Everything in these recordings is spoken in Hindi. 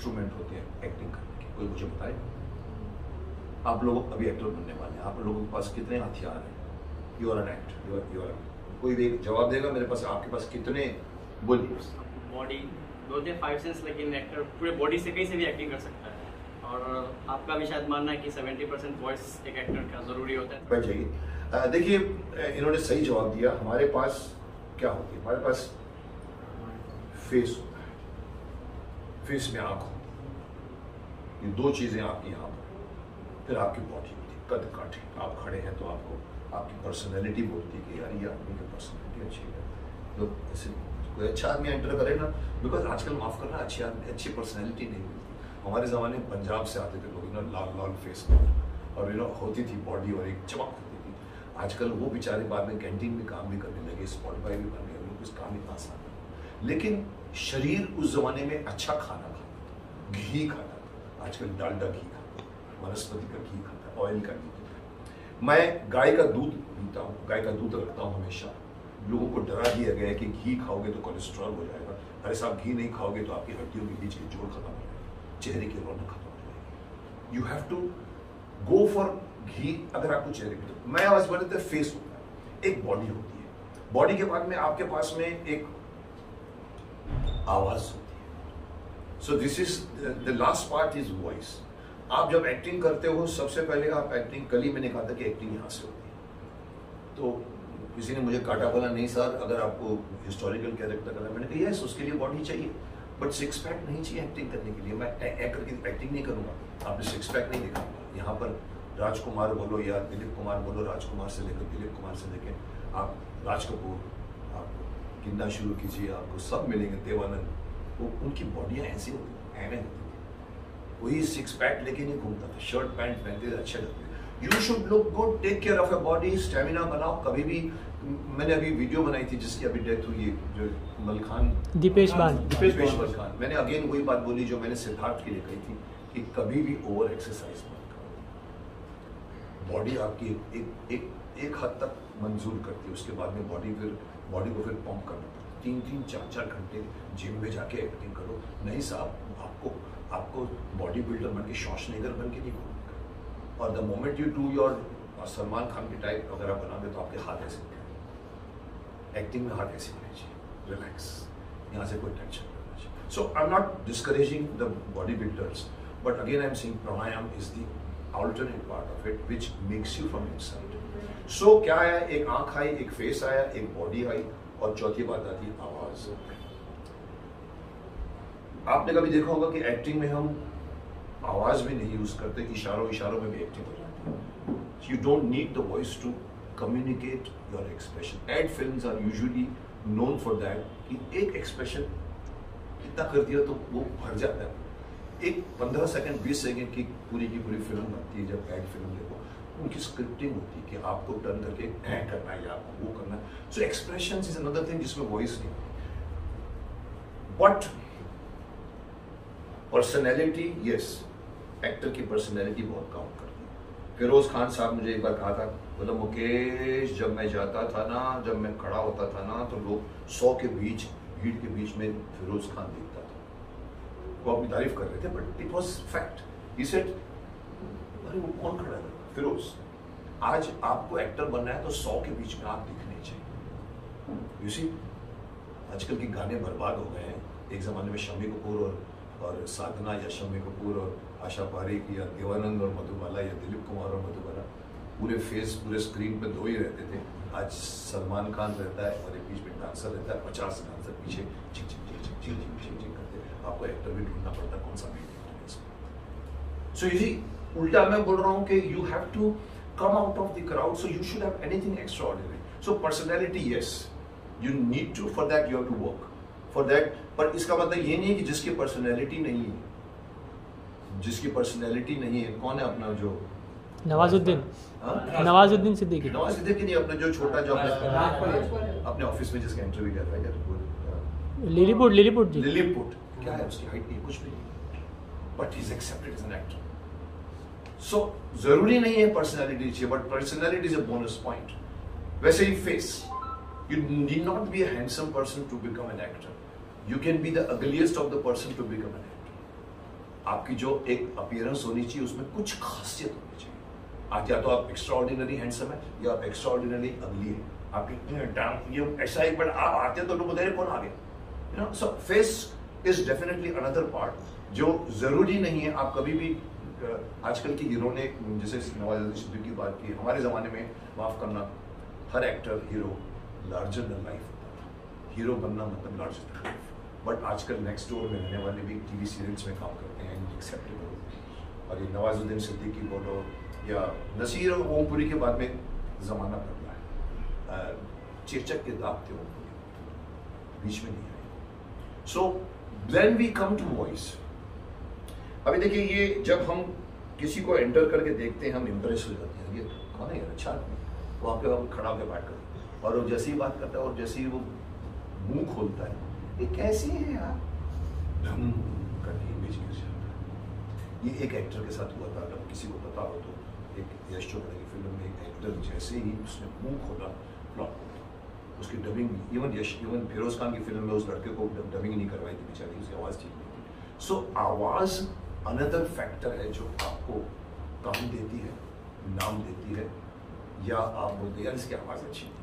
इंस्ट्रूमेंट होते हैं एक्टिंग करने के। कोई मुझे बताए? आप लोग अभी एक्टर बनने वाले हैं। आप लोगों के पास कितने हथियार हैं? You are an actor you are you are कोई भी जवाब देगा मेरे पास? आपके पास कितने? बोलिए। बॉडी हैं फाइव सेंस लेकिन एक्टर पूरे बॉडी से कहीं से भी एक्टिंग कर सकता है। और आपका भी शायद मानना है कि 70 परसेंट वॉइस एक एक्टर का ज़रूरी होता है। बैठ जाइए। देखिए इन्होंने सही जवाब दिया। हमारे पास क्या होती है? हमारे पास फेस होता है। फेस में आँख ये दो चीज़ें आपकी यहाँ पर। फिर आपकी बॉडी होती कद काठे, आप खड़े हैं तो आपको आपकी पर्सनैलिटी बोलती है कि यार ये आदमी की पर्सनैलिटी अच्छी है। तो ऐसे कोई अच्छा आदमी एंटर करे ना बिकॉज़ आजकल माफ़ करना, अच्छी आदमी, अच्छी पर्सनैलिटी नहीं मिलती। हमारे ज़माने पंजाब से आते थे लोग ना लाल लाल फेस और यू नो होती थी बॉडी और एक चमक होती थी। आजकल वो बेचारे बाद में कैंटीन में काम भी करने लगे स्पॉटिफाई भी करने लगे कुछ काम इतना आसान लेकिन शरीर उस जमाने में अच्छा खाना खाता घी खाता आजकल डालडा घी खाता वनस्पति का घी खाता है ऑयल का घी खाता है। मैं गाय का दूध पीता हूँ, गाय का दूध रखता हूँ हमेशा। लोगों को डरा दिया गया है कि घी खाओगे तो कोलेस्ट्रॉल हो जाएगा। अरे साहब, घी नहीं खाओगे तो आपकी हड्डियों के बीच के जोड़ खत्म हो जाएगा, चेहरे की रौनक खत्म हो जाएगी। You have to go for ghee अगर आपको चेहरे की तो। मैं आज बोले थे फेस होता है, एक बॉडी होती है। बॉडी के बाद में आपके पास में एक आवाज़ होती है। So this is the last part is voice आप जब एक्टिंग करते हो, सबसे पहले आप एक्टिंग कल ही मैंने कहा था कि एक्टिंग यहाँ से होती है। तो किसी ने मुझे काटा बोला, नहीं सर, अगर आपको हिस्टोरिकल कैरेक्टर करना मैंने कहा यस उसके लिए बॉडी चाहिए। बट सिक्स पैक नहीं चाहिए एक्टिंग करने के लिए। मैं एक्टर की एक्टिंग नहीं करूँगा। आपने सिक्स पैक नहीं देखा। यहाँ पर राजकुमार बोलो या दिलीप कुमार बोलो, राजकुमार से लेकर दिलीप कुमार से लेकर आप राज कपूर, आप गिनना शुरू कीजिए, आपको सब मिलेंगे, देवानंद। वो उनकी बॉडियाँ ऐसी होती एम होती थी। वही सिक्स पैक लेके नहीं घूमता था शर्ट पैंट पहनते थे अच्छे लगते you should look good take care of a body stamina बनाओ। कभी भी मैंने अभी वीडियो बनाई थी जिसकी अभी डेथ हुई है जो मलखान दीपेश बान दीपेश मलखान मैंने अगेन वही बात बोली जो मैंने सिद्धार्थ के लिए कही थी कि कभी भी ओवर एक्सरसाइज मत करो। बॉडी आपकी एक एक एक, एक हद तक मंजूर करती है उसके बाद में बॉडी फिर बॉडी को फिर पंप करना पड़ता है। तीन तीन चार चार घंटे जिम में जाके एक्टिंग करो। नहीं साहब, आपको आपको बॉडी बिल्डर बन के शॉशनेगर बन के नहीं घूमना और the moment you do your Salman Khan की टाइप आप बनाओगे तो आपके हाथ ऐसे एक्टिंग में हार्ट ऐसी होनी चाहिए। रिलैक्स यहाँ से कोई टेंशन नहीं होना चाहिए। So I am not discouraging the body builders but again I am saying pranayama is the alternate part of it, which makes you from inside. So, क्या आया? एक आँख आई, एक फेस आया, एक बॉडी आई। और चौथी बात आती है आवाज़। आपने कभी देखा होगा कि एक्टिंग में हम आवाज़ भी नहीं यूज़ करते, इशारों इशारों में भी एक्टिंग हो जाती है। You don't need the voice to communicate your expression. Ad films are usually known for that, कि एक एक्सप्रेशन इतना कर दिया तो वो भर जाता है। एक पंद्रह सेकंड बीस सेकंड की पूरी की पूरी फ़िल्म बनती है जब एड फ़िल्म देखो। उनकी स्क्रिप्टिंग होती है कि आपको टर्न करके ऐ करना है या आपको वो करना है। सो एक्सप्रेशन इज़ अनदर थिंग जिसमें वॉइस नहीं बट पर्सनैलिटी यस एक्टर की पर्सनैलिटी बहुत काउंट करती है। फिरोज खान साहब मुझे एक बार कहा था, बोला, मुकेश, जब मैं जाता था ना, जब मैं खड़ा होता था ना तो लोग सौ के बीच, भीड़ के बीच में फिरोज खान दिखता था। वो अपनी तारीफ़ कर रहे थे but it was fact he said अरे, वो कौन खड़ा है? फिरोज आज आपको एक्टर बनना है तो सौ के बीच में आप दिखने चाहिए। यू सी आजकल के गाने बर्बाद हो गए हैं। एक ज़माने में शमी कपूर और और साधना या शमी कपूर और आशा पारिक या देवानंद और मधुबाला या दिलीप कुमार और मधुबाला पूरे फेस पूरे स्क्रीन पे दो ही रहते थे। आज सलमान खान रहता है और एक बीच में डांसर रहता है पचास डांसर पीछे चिक चिक चिक चिक चिक चिक चिक करते आपको एक्टर भी ढूंढना पड़ता है कौन सा नहीं सो so, यही उल्टा मैं बोल रहा हूँ कि you have to come out of the crowd so you should have anything extraordinary so personality yes you need to for that you have to work for that पर इसका मतलब ये नहीं है कि जिसकी पर्सनैलिटी नहीं है। जिसकी पर्सनैलिटी नहीं है कौन है अपना जो नवाजुद्दीन। हाँ? नवाजुद्दीन सिद्दीकी। नवाज़ सिद्दीकी नहीं अपना जो छोटा जो अपने अपने ऑफ़िस में जिसका इंटरव्यू कर रहा है। यार लिलीपुट लिलीपुट जी। लिलीपुट। क्या है उसकी हाइट नहीं कुछ भी नहीं but is accepted as an actor so ज़रूरी नहीं है पर्सनैलिटी चाहिए but personality is a bonus point वैसे ही face you need not be a handsome person to become an actor you can be the ugliest of the person to become an actor आपकी जो एक अपियरेंस होनी चाहिए, उसमें कुछ खासियत होनी चाहिए। आज या तो आप एक्स्ट्रा ऑर्डिनरी हैंडसम है, या आप एक्स्ट्रा ऑर्डिनरी अगली है। आपकी टांग ये ऐसा एक बार आप आते तो लोग बोलते कौन आ गया? You know so face is definitely another part जो ज़रूरी नहीं है, आप कभी भी आजकल के हीरो ने, जैसे नवाज़ सिद्दीकी की बात की, हमारे जमाने में माफ़ करना, हर actor hero larger than life होता था। हीरो बनना मतलब लार्जर देन लाइफ बट आजकल नेक्स्ट डोर में रहने वाले भी टीवी सीरियल्स में काम करते हैं एक्सेप्टेबल और ये नवाजुद्दीन सिद्दीकी बोलो, या नसीर और ओमपुरी के बाद में जमाना बदला है। चेचक के दाग थे ओमपुरी। बीच में नहीं आए। So then we come to voice अभी देखिए, ये जब हम किसी को एंटर करके देखते हैं, हम इम्प्रेस हो जाते हैं। ये कौन है यार? अच्छा है। वो आपके वहाँ खड़ा होकर बात करता और वो जैसी ही बात करता है, और जैसे ही वो मुँह खोलता है, ये कैसी है यार? धम करके इमेज गिर जाता है। ये एक एक्टर के साथ हुआ था। अगर किसी को पता हो तो एक यश चोपड़ा की फ़िल्म में एक एक्टर जैसे ही उसने मुँह खोला फ्लॉप उसकी dubbing even Yash even Firoz Khan की फ़िल्म में उस लड़के को डबिंग नहीं करवाई थी, बेचारी, उसकी आवाज़ ठीक नहीं थी। सो आवाज़ अनदर फैक्टर है जो आपको काम देती है, नाम देती है, या आप बोलते यार, इसकी आवाज़ अच्छी थी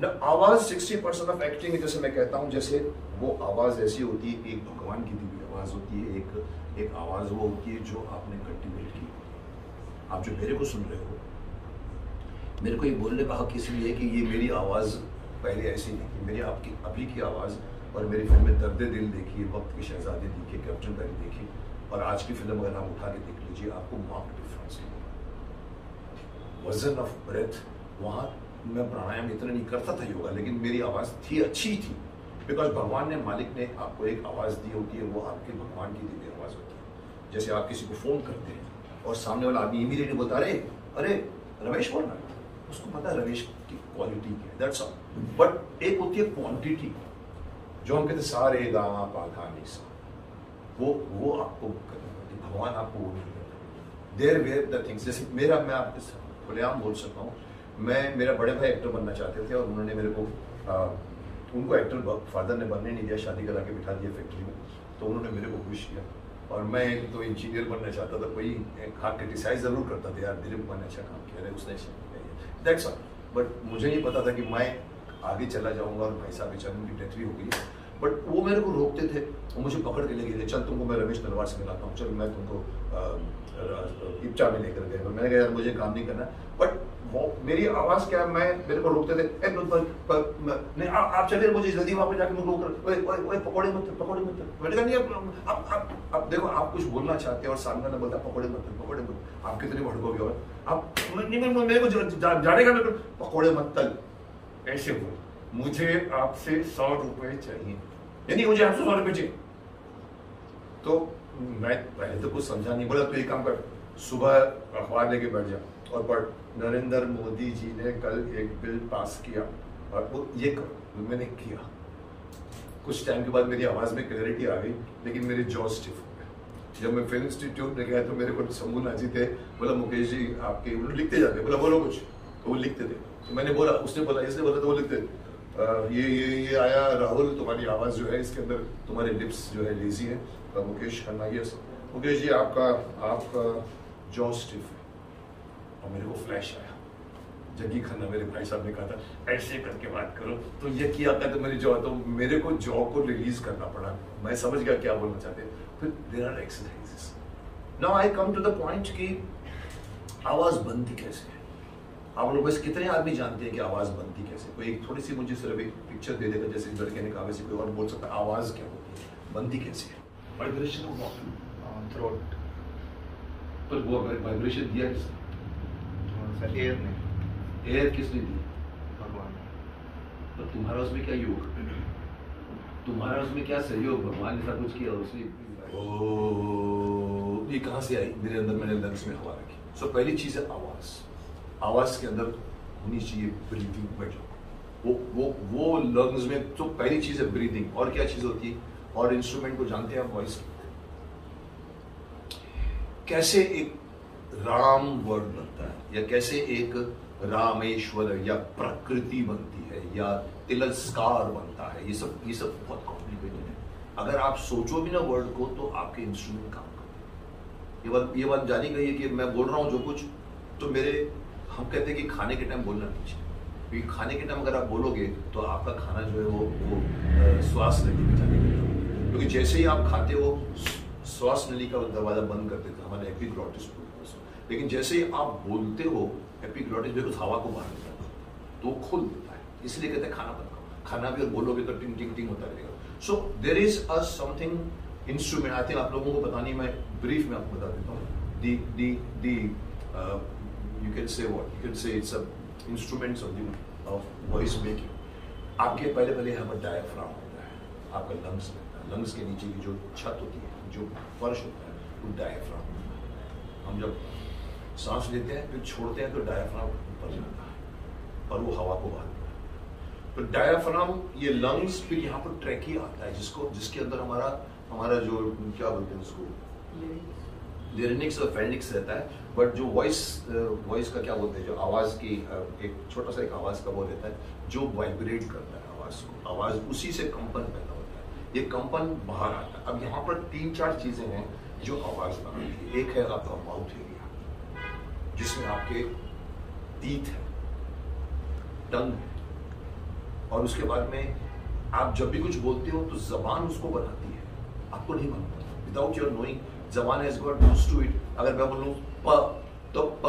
न, आवाज़ सिक्सटी परसेंट ऑफ़ एक्टिंग है, जैसे मैं कहता हूँ, जैसे वो आवाज़ ऐसी होती है, एक भगवान की दी हुई आवाज़ होती है, एक एक आवाज़ वो होती है जो आपने कल्टिवेट की आप जो मेरे को सुन रहे हो, मेरे को ये बोलने का हक इसलिए कि ये मेरी आवाज़ पहले ऐसी नहीं थी, मेरी आपकी, अभी की आवाज़ और मेरी फ़िल्में दर्द दिल देखी, वक्त की शहजादी देखी कैप्टन बैरी देखी और आज की फ़िल्म अगर आप उठा के देख लीजिए, आपको मार्क डिफरेंस वज़न ऑफ़ ब्रेथ वहाँ मैं प्राणायाम इतना नहीं करता था योगा, लेकिन मेरी आवाज़ थी, अच्छी थी। बिकॉज़ भगवान ने, मालिक ने आपको एक आवाज़ दी होती है, वो आपके भगवान की दी हुई आवाज़ होती है। जैसे आप किसी को फ़ोन करते हैं और सामने वाला आदमी इमीडिएटली बोलता अरे अरे, रमेश बोल रहा उसको पता है रमेश की क्वालिटी क्या है दैट्स ऑल बट एक होती है क्वांटिटी जो हम कहते सारे गामा पाधा निसा। वो वो आपको। भगवान आपको वो नहीं करते। देर वेयर द थिंग्स जैसे मेरा मैं आपके खुलेआम बोल सकता हूँ मैं मेरा बड़े भाई एक्टर बनना चाहते थे और उन्होंने मेरे को आ, उनको एक्टर फादर ने बनने नहीं दिया शादी करा के बिठा दिया फैक्ट्री में तो उन्होंने मेरे को खुश किया। और मैं तो इंजीनियर बनना चाहता था कोई हाँ क्रिटिसाइज ज़रूर करता था यार दिलीप मैंने अच्छा काम किया उसने दैट्स ऑल बट मुझे नहीं पता था कि मैं आगे चला जाऊँगा और भाई साहब बेचारे उनकी डेथ भी हो गई। बट वो मेरे को रोकते थे वो मुझे पकड़ के ले गए थे चल तुमको मैं रमेश तलवार से मिलाता हूँ चल मैं तुमको इप्चा में लेकर गए मैंने कहा यार मुझे काम नहीं करना। बट वो मेरी आवाज़ क्या मैं मेरे को रोकते थे ए, पर, पर, पर, नहीं आप आप चलिए मुझे जल्दी वहाँ पे जाके मुझे रोक ओए पकौड़े मत पकौड़े मत। मैंने कहा नहीं अब अब अब देखो आप कुछ बोलना चाहते हैं और सामने वाला बोलता पकौड़े मत पकौड़े मत। आप कितने भड़कोगे और आप नहीं मेरे को जाने को पकौड़े मत तल। ऐसे बोल मुझे आपसे सौ रुपए चाहिए। यानी मुझे आपसे सौ रुपए चाहिए। तो मैं पहले तो कुछ समझा नहीं बोला तो एक काम कर सुबह अखबार लेके बैठ जा। और पढ़ नरेंद्र मोदी जी ने कल एक बिल पास किया। और वो ये कर मैंने किया। कुछ टाइम के बाद मेरी आवाज़ में क्लैरिटी आ गई लेकिन मेरे जॉ स्टिफ हो गए। जब मैं फ़िल्म इंस्टीट्यूट में गया तो मेरे को शंभू नाजी थे। बोला मुकेश जी आपके लिखते जाते बोला बोलो कुछ। तो वो लिखते थे। तो मैंने बोला उसने बोला इसने बोला तो वो लिखते "अ, ये ये ये आया राहुल, तुम्हारी आवाज़ जो है इसके अंदर, तुम्हारे लिप्स जो है लेजी है। मुकेश खन्ना यस मुकेश जी, आपका आपका जॉ स्टिफ है। और मेरे को फ्लैश आया। जग्गी खन्ना, मेरे भाई साहब ने कहा था, ऐसे करके बात करो। तो ये किया था तो मेरी जॉ तो मेरे को जॉ को रिलीज़ करना पड़ा। मैं समझ गया क्या बोलना चाहते फिर there are exercises now I come to the point कि आवाज़ बनती कैसे है? आप लोग बस कितने आदमी जानते हैं कि आवाज़ बनती कैसे? कोई एक थोड़ी सी मुझे सिर्फ़ एक पिक्चर दे देगा जैसे लड़के ने कहा वैसे कोई और बोल सकता आवाज़ क्या होती है? बनती कैसे है? वाइब्रेशन ऑफ़ थ्रोट पर वो वाइब्रेशन दिया किसने? सर एयर में एयर किसने दी? भगवान तो तुम्हारा उसमें क्या योग? तुम्हारा उसमें क्या सहयोग? भगवान ने सब कुछ किया उसने ओ ये कहाँ से आई? मेरे अंदर मैंने लंग्स में हवा रखी। सो पहली चीज़ है आवाज़। आवाज़ के अंदर होनी चाहिए ब्रीदिंग बैठ वो वो वो लंग्स में तो पहली चीज़ है ब्रीदिंग और क्या चीज़ होती है? और इंस्ट्रूमेंट को जानते हैं आप वॉइस कैसे एक राम वर्ड बनता है? या कैसे एक रामेश्वर या प्रकृति बनती है? या तिलस्कार बनता है? ये सब ये सब बहुत कॉम्प्लिकेटेड है। अगर आप सोचो भी ना वर्ड को तो आपके इंस्ट्रूमेंट काम करते ये बात ये बात जानी गई है कि मैं बोल रहा हूँ जो कुछ तो मेरे हम कहते हैं कि खाने के टाइम बोलना चाहिए। क्योंकि खाने के टाइम अगर आप बोलोगे तो आपका खाना जो है वो वो श्वास नली में जाने लगेगा क्योंकि जैसे ही आप खाते हो श्वास नली का दरवाज़ा बंद कर देते हमारे एपिग्लॉटिस। लेकिन जैसे ही आप बोलते हो, एपिग्लॉटिस में उस हवा को बाहर निकालता है तो खोल देता है। इसलिए कहते हैं खाना बंद करो। खाना भी और बोलोगे तो टिंग टिंग टिंग होता रहेगा। So there is a something instrument I think आप लोगों को पता नहीं, मैं ब्रीफ में आपको बता देता हूँ। The the the can say what you can say it's a instruments of the of voice making आपके पहले पहले पर डायफ्राम होता है, आपका लंग्स रहता है। लंग्स के नीचे की जो छत होती है, जो फर्श होता है, वो डायफ्राम हम जब सांस लेते हैं, फिर छोड़ते हैं तो डायफ्राम ऊपर जाता है, और वो हवा को बाहर। तो डायफ्राम ये लंग्स फिर यहाँ पर ट्रैकी आता है, जिसको, जिसके अंदर हमारा हमारा जो, क्या बोलते हैं उसको? लिरिनिक्स और फेंडिक्स रहता है बट जो वॉइस वॉइस का क्या बोलते हैं, जो आवाज़ की एक छोटा सा एक आवाज़ का वो रहता है, जो वाइब्रेट करता है आवाज़ को। आवाज़ उसी से कंपन पैदा होता है। ये कंपन बाहर आता है। अब यहाँ पर तीन चार चीज़ें हैं जो आवाज़ बनाती है। एक है आपका माउथ एरिया जिसमें आपके टीथ है टंग है। और उसके बाद में आप जब भी कुछ बोलते हो तो जबान उसको बनाती है। आपको नहीं बनता विदाउट योर नोइंग जबान has got used to it अगर मैं बोलूँ प तो प,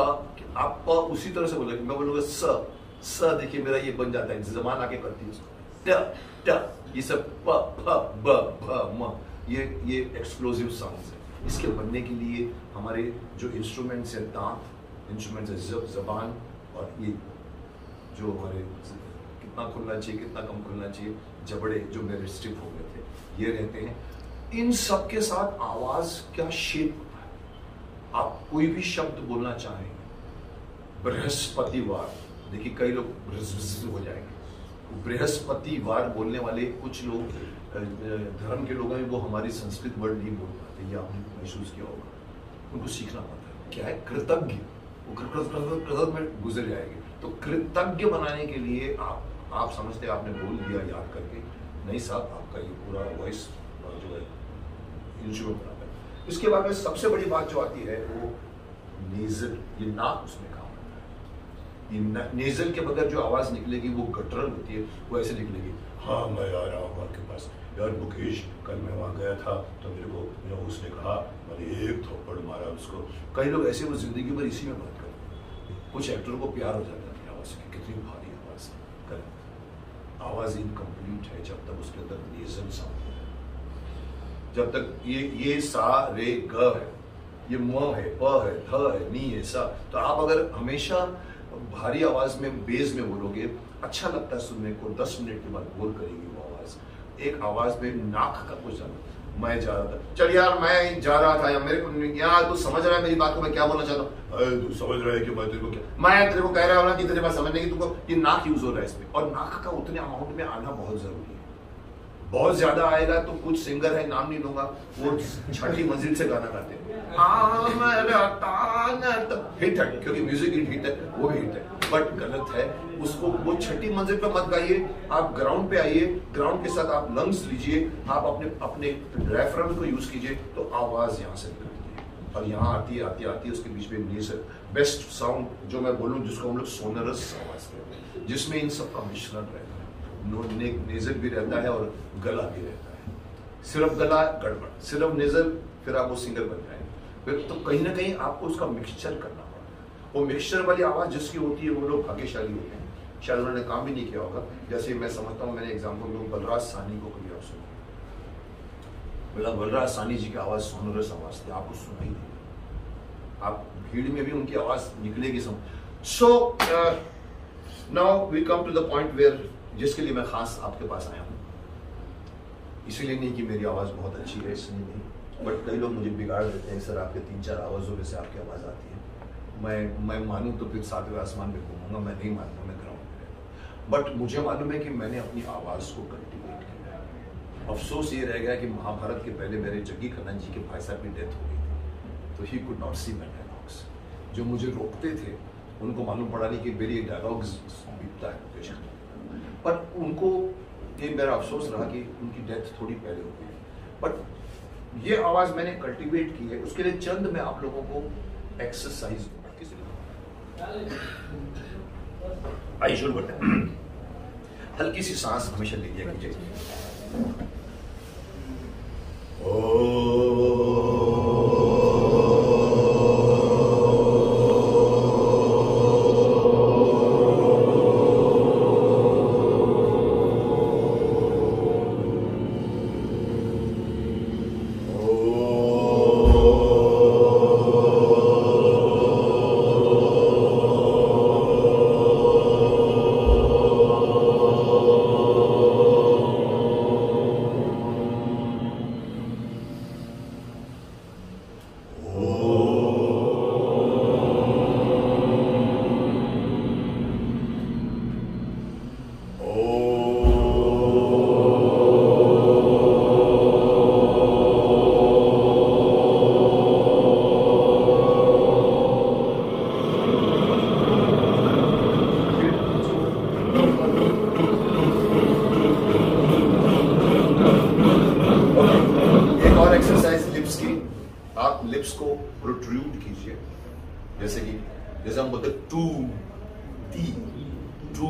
आप प उसी तरह से बोलोगे। मैं बोलूँगा स स देखिए मेरा ये बन जाता है जबान आके करती है उसको। ट ट, ये सब प, फ, ब, भ, म, ये ये एक्सप्लोसिव साउंड्स है। इसके बनने के लिए हमारे जो इंस्ट्रूमेंट्स हैं, दांत इंस्ट्रूमेंट्स है जब जबान और ये जो हमारे कितना खुलना चाहिए, कितना कम खुलना चाहिए, जबड़े जो मेरे स्टिफ हो गए थे, ये रहते हैं। इन सब के साथ आवाज़ क्या शेप होता है? आप कोई भी शब्द बोलना चाहेंगे, बृहस्पतिवार, देखिए कई लोग हो जाएँगे। बृहस्पतिवार बोलने वाले कुछ लोग धर्म के लोग हैं, वो हमारी संस्कृत वर्ड नहीं बोल पाते, ये आपने महसूस किया होगा। उनको सीखना पड़ता है। क्या है? कृतज्ञ। वो कृतज्ञ में गुजर जाएँगे। तो कृतज्ञ बनाने के लिए आप आप समझते आपने बोल दिया याद करके। नहीं साहब, आपका ये पूरा वॉइस जो है बनाता है। इसके बाद में सबसे बड़ी बात जो आती है, वो नेजल ये नाक उसमें काम करता है। ये नेजल के बगैर जो आवाज़ निकलेगी, वो गटरल होती है, वो ऐसे निकलेगी। हाँ मैं आ रहा हूँ आपके पास। यार, मुकेश, कल मैं वहाँ गया था तो मेरे को you उसने कहा, मैंने एक थप्पड़ मारा उसको। कई लोग ऐसे वो ज़िंदगी भर इसी में बात करते हैं। कुछ एक्टरों को प्यार हो जाता है आवाज़ से कितनी भारी आवाज़ है करें आवाज़ इनकम्प्लीट है जब तक उसके अंदर नेजल साउंड जब तक ये ये सा, रे, ग है, ये म है, प है, ध है, नी है, सा तो आप अगर हमेशा भारी आवाज़ में, बेस में बोलोगे अच्छा लगता है सुनने को, दस मिनट के बाद बोल करेगी वो आवाज़। एक आवाज़ में नाक का कुछ जाना, मैं जा रहा था, चल यार, मैं जा रहा था, या मेरे को यार, तू समझ रहा है मेरी बात को मैं क्या बोलना चाहता हूँ? तू समझ रहा है कि मैं तेरे को क्या, मैं तेरे को कह रहा हूँ ना कि तेरे पास समझने की तुमको ये नाक यूज़ हो रहा है इसमें, और नाक का उतने अमाउंट में आना बहुत ज़रूरी है। बहुत ज़्यादा आएगा तो कुछ सिंगर है, नाम नहीं लूँगा। वो छठी मंजिल से गाना गाते। हिट है, क्योंकि म्यूज़िक हिट हिट है, वो हिट है। बट गलत है, उसको, वो छठी मंजिल पे मत गाइए। आप ग्राउंड पे आइए ग्राउंड के साथ आप लंग्स लीजिए, आप अपने अपने डायफ्राम को यूज़ कीजिए तो आवाज़ यहाँ से निकलती है। और यहाँ आती है, आती आती है, उसके बीच में बेस्ट साउंड जो मैं बोलूँ, जिसको हम लोग सोनरस आवाज़ कहते हैं, जिसमें इन सब का मिश्रण रहता है नो ने, नेजल भी रहता है और गला भी रहता है। सिर्फ़ गला गड़बड़ सिर्फ़ नेजल फिर आप वो सिंगर बन जाएँगे। फिर तो कहीं ना कहीं आपको उसका मिक्सचर करना पड़ता है। वो मिक्सचर वाली आवाज़ जिसकी होती है वो लोग भाग्यशाली होते हैं। शायद उन्होंने काम भी नहीं किया होगा। जैसे मैं समझता हूँ मैंने एग्ज़ाम्पल दूँ बलराज सानी को कभी आप सुनो? बोला बलराज सानी जी की आवाज़ सोनरस आवाज़ थी आपको सुनाई देगी आप भीड़ में भी उनकी आवाज़ निकलेगी so now we come to the point where जिसके लिए मैं खास आपके पास आया हूँ। इसीलिए नहीं कि मेरी आवाज़ बहुत अच्छी है इसलिए नहीं बट कई लोग मुझे बिगाड़ देते हैं, सर, आपके तीन चार आवाजों में से आपकी आवाज़ आती है। मैं मैं मानूँ तो फिर सातवें आसमान में घूमूँगा, मैं नहीं मानता मैं ग्राउंड में रहता बट मुझे मालूम है कि मैंने अपनी आवाज़ को कल्टिवेट किया अफसोस ये रह गया कि महाभारत के पहले मेरे जग्गी कन्नन जी के भाई साहब की डेथ हो गई थी। तो he could not see my dialogues जो मुझे रोकते थे, उनको मालूम पड़ा नहीं कि मेरी डायलॉग्स बीतता है। पर उनको ये मेरा अफसोस रहा कि उनकी डेथ थोड़ी पहले हो गई। बट ये आवाज़ मैंने कल्टीवेट की है, उसके लिए चंद मैं आप लोगों को एक्सरसाइज आयुष्मान बटन हल्की सी सांस हमेशा लीजिए, कीजिए। लिप्स को प्रोट्रूड कीजिए। जैसे कि, जैसे हम बोलते टू टी टू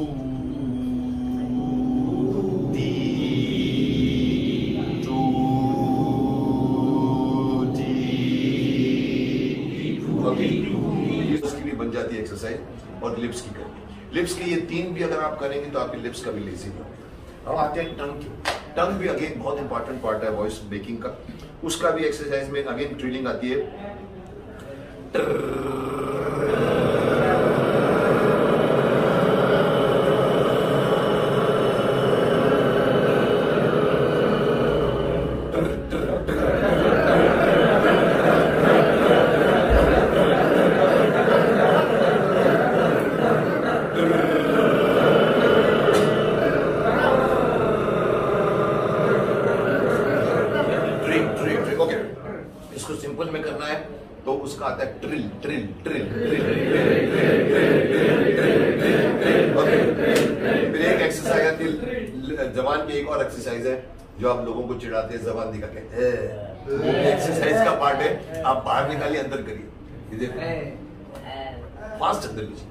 और लिप्स की करेंगे लिप्स की ये तीन भी अगर आप करेंगे तो आपके लिप्स का भी लेजी नहीं होगा। अब आते हैं टंग की। टंग भी अगेन बहुत इंपॉर्टेंट पार्ट है वॉइस मेकिंग का। उसका भी एक्सरसाइज में अगेन ड्रिलिंग आती है ट्रिल ट्रिल ट्रिल ओके इसको सिंपल में करना है तो उसका आता है ट्रिल ट्रिल ट्रिल ट्रिल ओके फिर एक एक्सरसाइज आती है जबान की एक और एक्सरसाइज है जो आप लोगों को चिढ़ाते हैं जबान दिखा के। एक्सरसाइज का पार्ट है। आप बाहर निकालिए अंदर करिए। ये देखो। फास्ट अंदर लीजिए।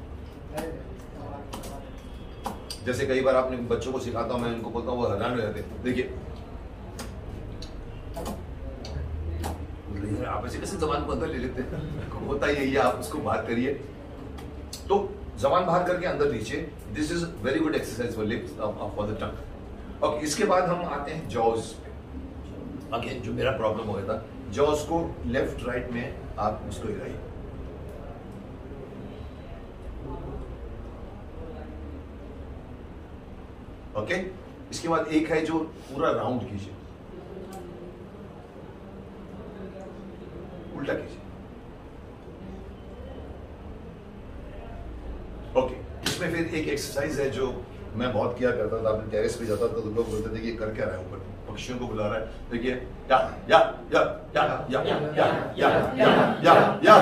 जैसे कई बार आपने बच्चों को सिखाता हूँ मैं उनको बोलता हूँ वो हैरान हो जाते हैं। देखिए। आप ऐसे कैसे जबान को अंदर ले लेते हैं? होता यही है आप उसको बाहर करिए। तो जबान बाहर करके अंदर लीजिए। This is very good exercise for lips for the tongue okay इसके बाद हम आते हैं जॉज अगेन जो मेरा प्रॉब्लम हो गया था जो उसको लेफ़्ट राइट में आप उसको हिलाइए। ओके इसके बाद एक है जो पूरा राउंड कीजिए। उल्टा कीजिए। ओके इसमें फिर एक एक्सरसाइज है जो मैं बहुत किया करता था, अपने टेरेस पे जाता था तो लोग बोलते थे कि कर क्या रहा है ऊपर? पक्षियों को बुला रहा है देखिए या या या या या या या या या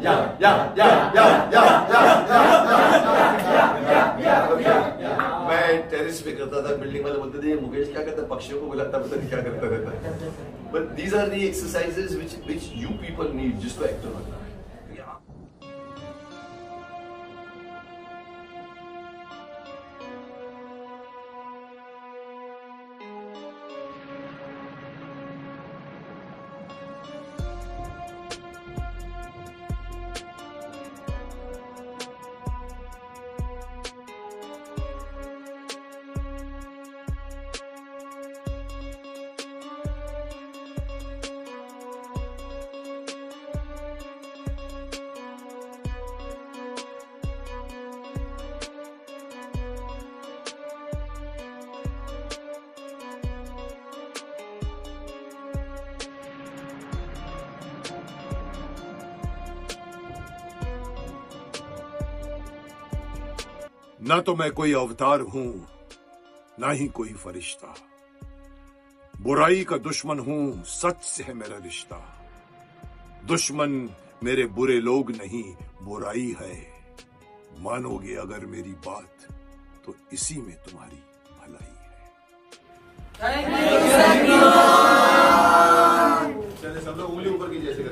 या या या या या मैं टेरिस पे करता था बिल्डिंग ये है पक्षियों को बुलाता है but these are the exercises which which you people need जिसको एक्टर बनना है ना तो मैं कोई अवतार हूँ ना ही कोई फरिश्ता। बुराई का दुश्मन हूँ सच से है मेरा रिश्ता। दुश्मन मेरे बुरे लोग नहीं बुराई है। मानोगे अगर मेरी बात तो इसी में तुम्हारी भलाई है। चले सब लोग उंगली ऊपर की जैसे